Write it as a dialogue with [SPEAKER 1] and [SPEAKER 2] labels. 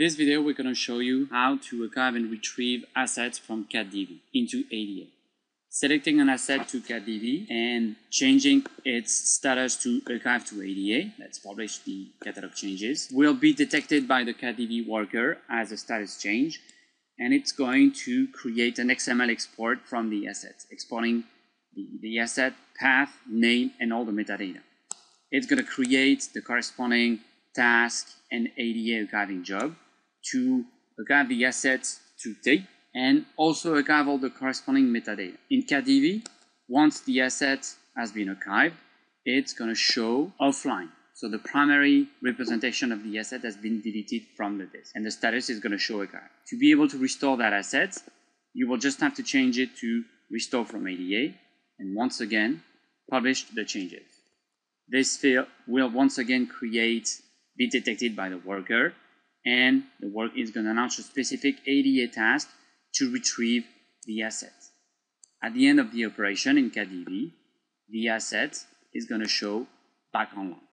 [SPEAKER 1] this video, we're going to show you how to archive and retrieve assets from CatDV into ADA. Selecting an asset to CatDV and changing its status to archive to ADA, let's publish the catalog changes, will be detected by the CatDV worker as a status change, and it's going to create an XML export from the asset, exporting the, the asset, path, name, and all the metadata. It's going to create the corresponding task and ADA archiving job to archive the assets to tape and also archive all the corresponding metadata. In CatDV, once the asset has been archived, it's going to show offline. So the primary representation of the asset has been deleted from the disk and the status is going to show archive. To be able to restore that asset, you will just have to change it to restore from ADA and once again, publish the changes. This field will once again create, be detected by the worker, and the work is going to launch a specific ADA task to retrieve the asset. At the end of the operation in CatDV, the asset is going to show back online.